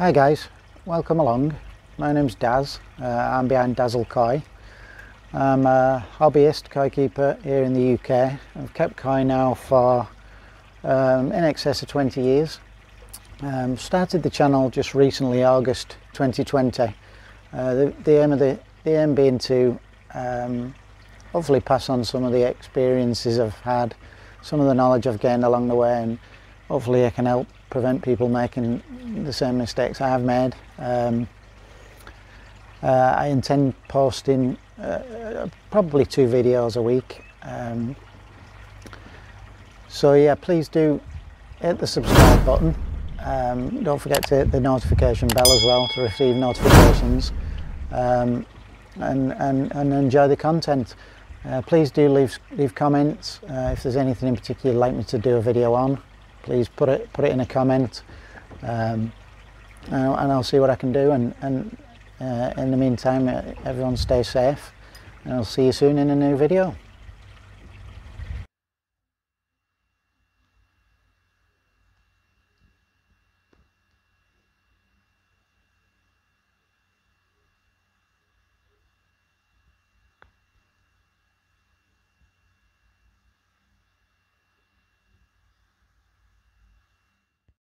Hi guys, welcome along. My name's Daz. Uh, I'm behind Dazzle Koi. I'm a hobbyist koi keeper here in the UK. I've kept koi now for um, in excess of 20 years. Um, started the channel just recently, August 2020. Uh, the, the, aim of the, the aim being to um, hopefully pass on some of the experiences I've had, some of the knowledge I've gained along the way, and hopefully I can help prevent people making the same mistakes I have made. Um, uh, I intend posting uh, probably two videos a week. Um, so yeah, please do hit the subscribe button. Um, don't forget to hit the notification bell as well to receive notifications um, and, and, and enjoy the content. Uh, please do leave, leave comments uh, if there's anything in particular you'd like me to do a video on. Please put it, put it in a comment um, and, and I'll see what I can do and, and uh, in the meantime, uh, everyone stay safe and I'll see you soon in a new video.